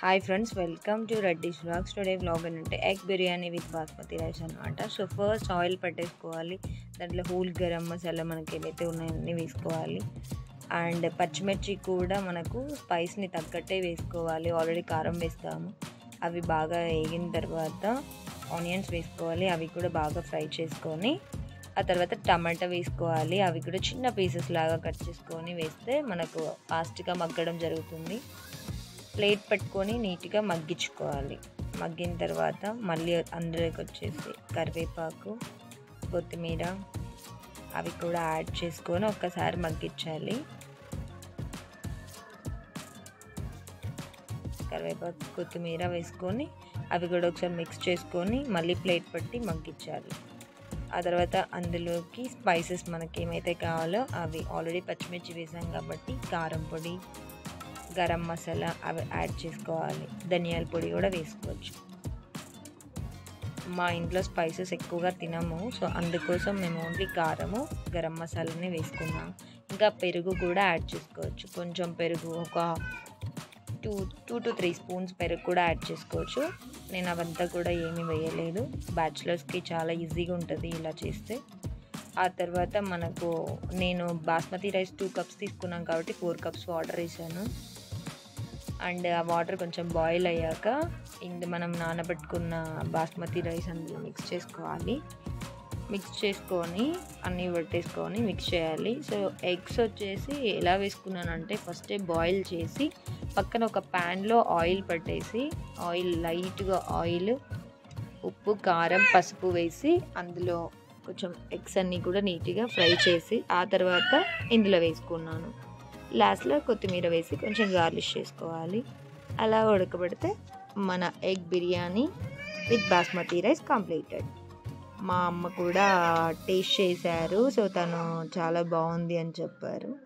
Hi friends welcome to Reddy's blogs today blog అంటే egg biryani with basmati rice అనమాట so first oil పట్టేసుకోవాలి. దాంట్లో whole garam masala మనకి ఏవైతే ఉన్నాయో అన్నీ వేసుకోవాలి. అండ్ పచ్చిమిర్చి కూడా మనకు స్పైస్ని తగ్గట్టే వేసుకోవాలి. ఆల్రెడీ కారం వేస్తాము. అవి బాగా వేగిన తర్వాత ఆనియన్స్ వేసుకోవాలి. అవి కూడా బాగా ఫ్రై చేసుకొని ఆ తర్వాత టమాటా వేసుకోవాలి. అవి కూడా చిన్న పీసెస్ లాగా కట్ చేసుకొని వేస్తే మనకు ఫాస్ట్గా మగ్గడం జరుగుతుంది. ప్లేట్ పెట్టుకొని నీట్గా మగ్గించుకోవాలి. మగ్గిన తర్వాత మళ్ళీ అందులోకి వచ్చేసి కరివేపాకు కొత్తిమీర అవి కూడా యాడ్ చేసుకొని ఒక్కసారి మగ్గించాలి. కరివేపాకు కొత్తిమీర వేసుకొని అవి కూడా ఒకసారి మిక్స్ చేసుకొని మళ్ళీ ప్లేట్ పెట్టి మగ్గించాలి. ఆ తర్వాత అందులోకి స్పైసెస్ మనకి ఏమైతే కావాలో అవి. ఆల్రెడీ పచ్చిమిర్చి వేసాం కాబట్టి కారం పొడి గరం మసాలా అవి యాడ్ చేసుకోవాలి. ధనియాల పొడి కూడా వేసుకోవచ్చు. మా ఇంట్లో స్పైసెస్ ఎక్కువగా తినము సో అందుకోసం మేము ఓన్లీ కారము గరం మసాలానే వేసుకున్నాం ఇంకా పెరుగు కూడా యాడ్ చేసుకోవచ్చు. కొంచెం పెరుగు ఒక two two to three spoons పెరుగు కూడా యాడ్ చేసుకోవచ్చు. నేను అవంతా కూడా ఏమీ వేయలేదు. బ్యాచిలర్స్కి చాలా ఈజీగా ఉంటుంది ఇలా చేస్తే. ఆ తర్వాత మనకు నేను బాస్మతి రైస్ టూ కప్స్ తీసుకున్నాం కాబట్టి ఫోర్ కప్స్ వాటర్ వేసాను. అండ్ ఆ వాటర్ కొంచెం బాయిల్ అయ్యాక ఇందు మనం నానబెట్టుకున్న బాస్మతి రైస్ అందులో మిక్స్ చేసుకోవాలి. మిక్స్ చేసుకొని అన్నీ పెట్టేసుకొని మిక్స్ చేయాలి. సో ఎగ్స్ వచ్చేసి ఎలా వేసుకున్నానంటే ఫస్టే బాయిల్ చేసి పక్కన ఒక ప్యాన్లో ఆయిల్ పెట్టేసి ఆయిల్ లైట్గా ఆయిల్ ఉప్పు కారం పసుపు వేసి అందులో కొంచెం ఎగ్స్ అన్నీ కూడా నీట్గా ఫ్రై చేసి ఆ తర్వాత ఇందులో వేసుకున్నాను. లాస్ట్లో కొత్తిమీర వేసి కొంచెం గార్లిష్ చేసుకోవాలి. అలా ఉడకబెడితే మన egg biryani with basmati rice completed. మా అమ్మ కూడా టేస్ట్ చేశారు సో తను చాలా బాగుంది అని చెప్పారు.